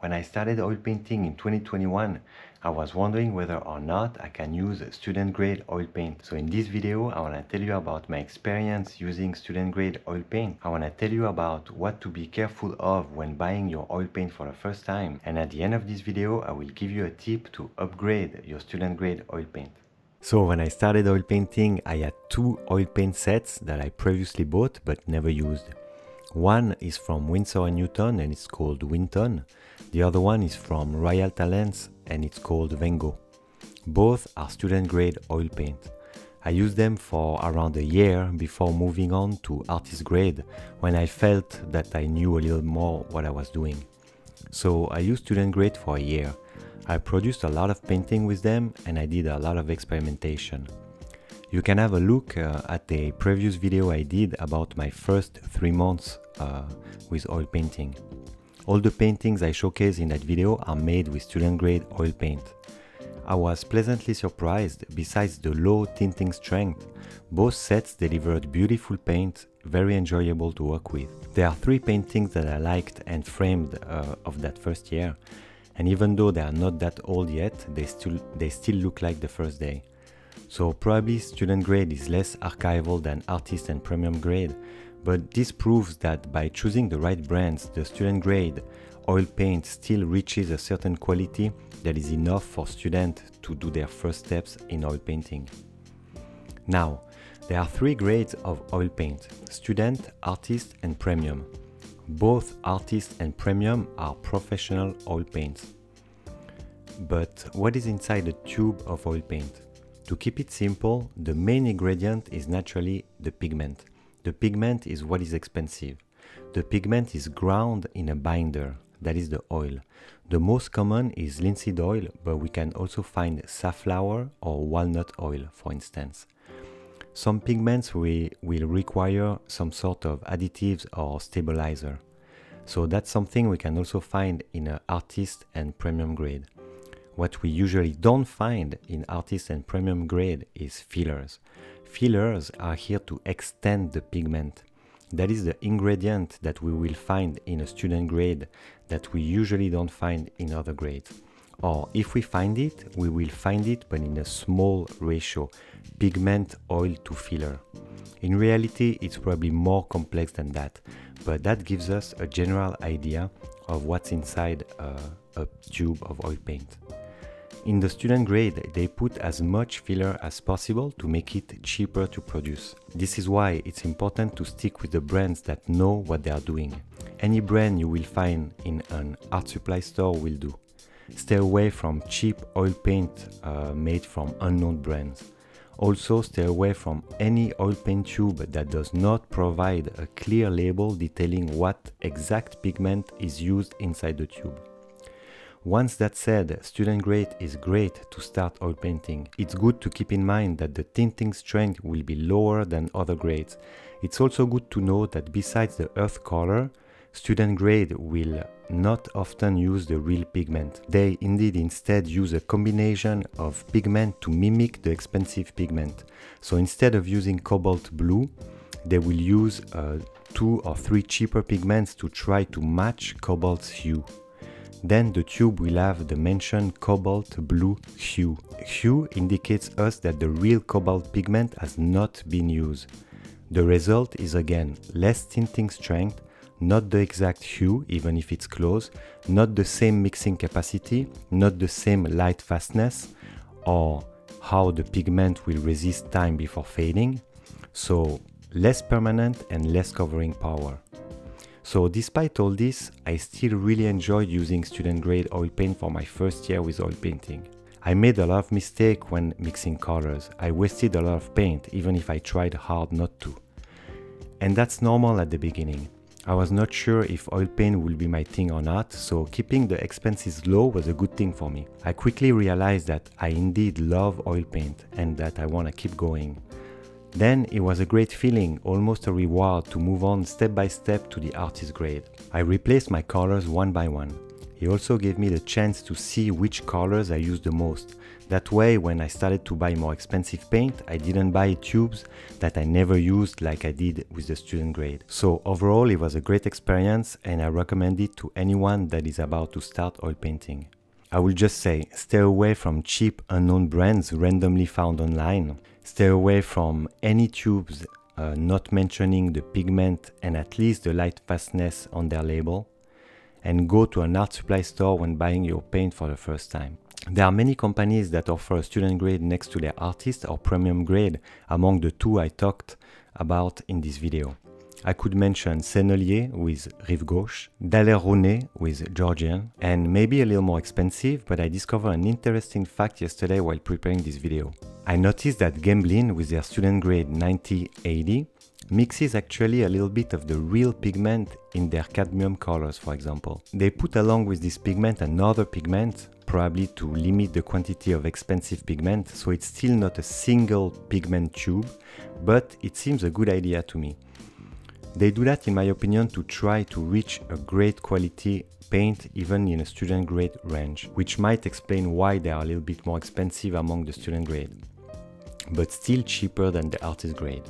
When I started oil painting in 2021, I was wondering whether or not I can use student grade oil paint. So in this video, I want to tell you about my experience using student grade oil paint. I want to tell you about what to be careful of when buying your oil paint for the first time. And at the end of this video, I will give you a tip to upgrade your student grade oil paint. So when I started oil painting, I had two oil paint sets that I previously bought but never used. One is from Winsor & Newton and it's called Winton. The other one is from Royal Talens and it's called Van Gogh. Both are student grade oil paint. I used them for around a year before moving on to artist grade when I felt that I knew a little more what I was doing. So I used student grade for a year. I produced a lot of painting with them and I did a lot of experimentation. You can have a look uh, at a previous video I did about my first three months uh, with oil painting. All the paintings I showcase in that video are made with student grade oil paint. I was pleasantly surprised, besides the low tinting strength, both sets delivered beautiful paint, very enjoyable to work with. There are three paintings that I liked and framed uh, of that first year, and even though they are not that old yet, they still, they still look like the first day. So probably student grade is less archival than artist and premium grade, but this proves that by choosing the right brands, the student grade oil paint still reaches a certain quality that is enough for students to do their first steps in oil painting. Now, there are three grades of oil paint, student, artist and premium. Both artist and premium are professional oil paints. But what is inside the tube of oil paint? To keep it simple, the main ingredient is naturally the pigment. The pigment is what is expensive. The pigment is ground in a binder, that is the oil. The most common is linseed oil, but we can also find safflower or walnut oil, for instance. Some pigments will, will require some sort of additives or stabilizer. So that's something we can also find in an artist and premium grade. What we usually don't find in artist and premium grade is fillers. Fillers are here to extend the pigment. That is the ingredient that we will find in a student grade that we usually don't find in other grades. Or if we find it, we will find it but in a small ratio, pigment oil to filler. In reality, it's probably more complex than that, but that gives us a general idea of what's inside a tube of oil paint. In the student grade, they put as much filler as possible to make it cheaper to produce. This is why it's important to stick with the brands that know what they are doing. Any brand you will find in an art supply store will do. Stay away from cheap oil paint uh, made from unknown brands. Also stay away from any oil paint tube that does not provide a clear label detailing what exact pigment is used inside the tube. Once that said, student grade is great to start oil painting. It's good to keep in mind that the tinting strength will be lower than other grades. It's also good to know that besides the earth color, student grade will not often use the real pigment. They indeed instead use a combination of pigment to mimic the expensive pigment. So instead of using cobalt blue, they will use uh, two or three cheaper pigments to try to match cobalt's hue. Then the tube will have the mentioned cobalt blue hue. Hue indicates us that the real cobalt pigment has not been used. The result is again less tinting strength, not the exact hue even if it's close, not the same mixing capacity, not the same light fastness, or how the pigment will resist time before fading, so less permanent and less covering power. So despite all this, I still really enjoyed using student grade oil paint for my first year with oil painting. I made a lot of mistakes when mixing colors. I wasted a lot of paint even if I tried hard not to. And that's normal at the beginning. I was not sure if oil paint would be my thing or not, so keeping the expenses low was a good thing for me. I quickly realized that I indeed love oil paint and that I want to keep going. Then it was a great feeling, almost a reward to move on step by step to the artist grade. I replaced my colors one by one. He also gave me the chance to see which colors I use the most. That way, when I started to buy more expensive paint, I didn't buy tubes that I never used like I did with the student grade. So overall, it was a great experience and I recommend it to anyone that is about to start oil painting. I will just say, stay away from cheap unknown brands randomly found online. Stay away from any tubes uh, not mentioning the pigment and at least the light fastness on their label and go to an art supply store when buying your paint for the first time. There are many companies that offer a student grade next to their artist or premium grade among the two I talked about in this video. I could mention Sennelier with Rive Gauche, Daler Rowney with Georgian, and maybe a little more expensive, but I discovered an interesting fact yesterday while preparing this video. I noticed that Gamblin with their student grade 1980 mixes actually a little bit of the real pigment in their cadmium colors, for example. They put along with this pigment another pigment, probably to limit the quantity of expensive pigment, so it's still not a single pigment tube, but it seems a good idea to me. They do that in my opinion to try to reach a great quality paint even in a student grade range, which might explain why they are a little bit more expensive among the student grade, but still cheaper than the artist grade.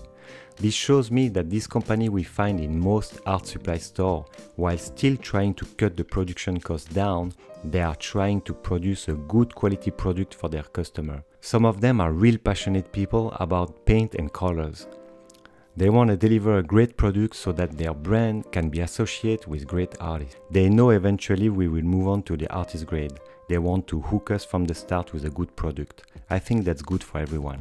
This shows me that this company we find in most art supply store, while still trying to cut the production cost down, they are trying to produce a good quality product for their customer. Some of them are real passionate people about paint and colors. They want to deliver a great product so that their brand can be associated with great artists. They know eventually we will move on to the artist grade. They want to hook us from the start with a good product. I think that's good for everyone.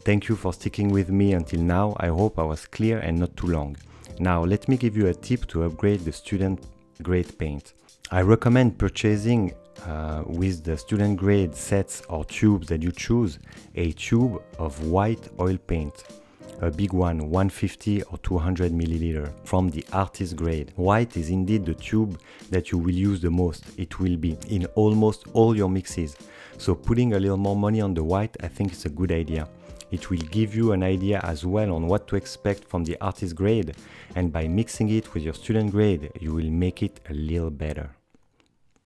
Thank you for sticking with me until now. I hope I was clear and not too long. Now let me give you a tip to upgrade the student grade paint. I recommend purchasing uh, with the student grade sets or tubes that you choose a tube of white oil paint a big one 150 or 200 milliliter from the artist grade. White is indeed the tube that you will use the most. It will be in almost all your mixes. So putting a little more money on the white I think is a good idea. It will give you an idea as well on what to expect from the artist grade and by mixing it with your student grade you will make it a little better.